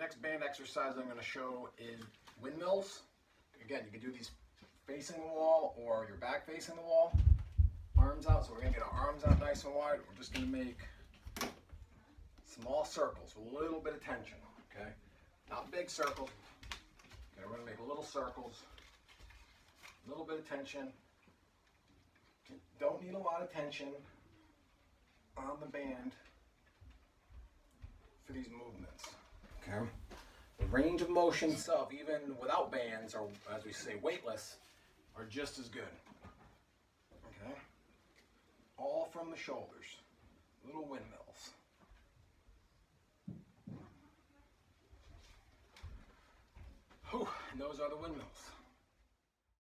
next band exercise I'm going to show is windmills. Again, you can do these facing the wall or your back facing the wall. Arms out, so we're going to get our arms out nice and wide. We're just going to make small circles with a little bit of tension, okay? Not big circles. Okay, we're going to make little circles, a little bit of tension. Don't need a lot of tension on the band for these movements. Range of motion itself, even without bands, or as we say, weightless, are just as good. Okay. All from the shoulders. Little windmills. Whew, and those are the windmills.